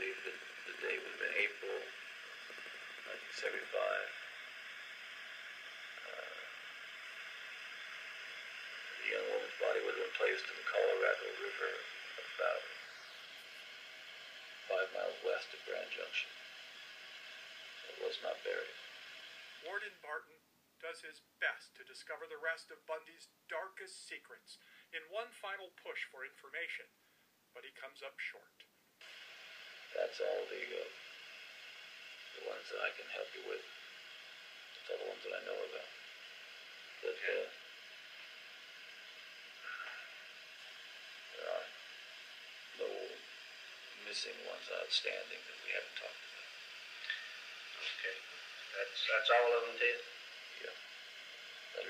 believe that the day would have been April nineteen seventy-five. Uh, The young woman's body would have been placed in the Colorado River about five miles west of Grand Junction. It was not buried. Warden Barton does his best to discover the rest of Bundy's darkest secrets in one final push for information, but he comes up short. That's all the, uh, the ones that I can help you with. That's all the ones that I know about. But, uh, there are no missing ones outstanding that we haven't talked about. Okay, that's, that's all of them, Ted? Yeah. That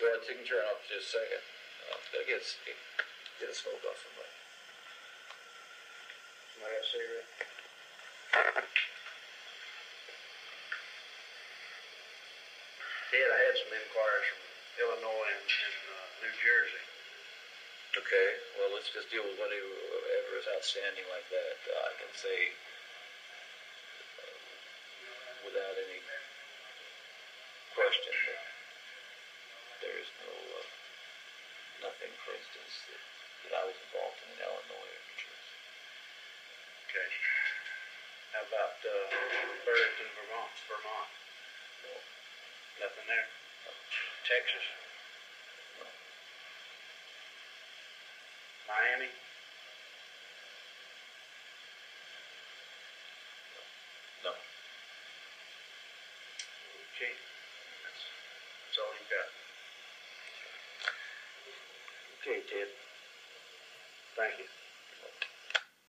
go ahead, turn off for just a second. Uh, gotta get, a smoke off somebody. Cigarette? Ted, I had some inquiries from Illinois and, and, uh, New Jersey. Okay, well, let's just deal with whatever is outstanding like that. Uh, I can say, uh, without any question, that there is no, uh, nothing, for instance, that, that I was involved in in Illinois or New Jersey. Okay. How about, uh, Burlington, Vermont, Vermont? No, Nothing there? Texas? no, Miami? no. Okay. That's, that's all you got. Okay, Ted. Thank you.